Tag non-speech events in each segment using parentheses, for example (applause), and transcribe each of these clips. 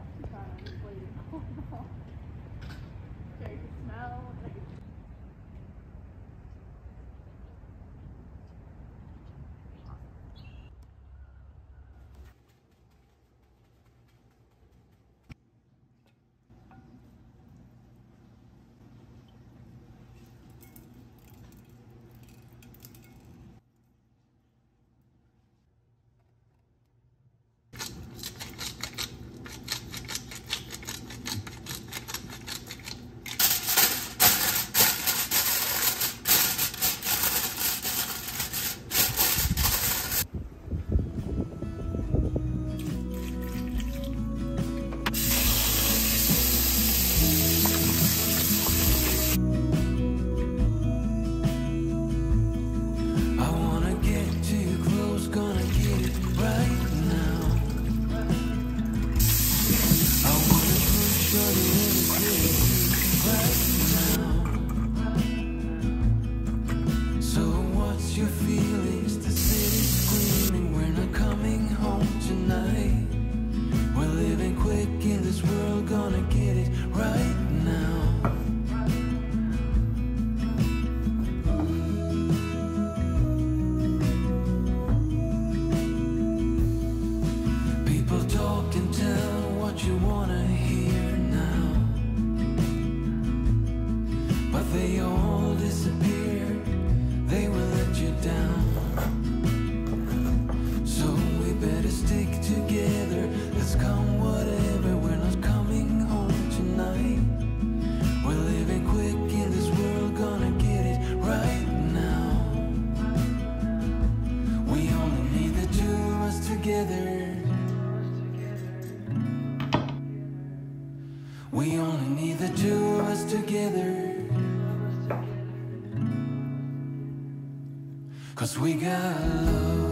off to try (laughs) smell, together. We only need the two of us together. Cause we got love.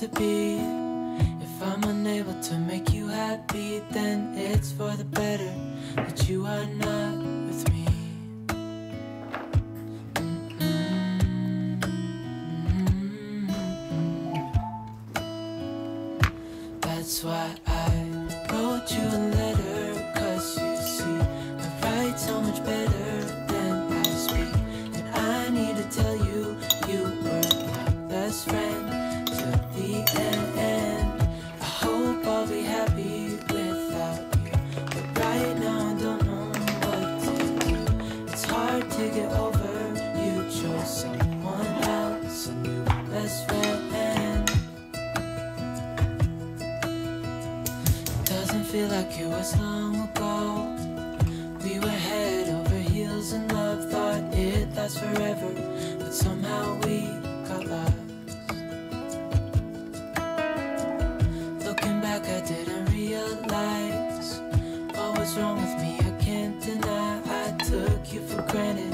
to be If I'm unable to make you happy Then it's for the better that you are not with me mm -hmm. Mm -hmm. That's why I it was long ago. We were head over heels in love Thought it lasts forever But somehow we got lost. Looking back I didn't realize What was wrong with me. I can't deny I took you for granted.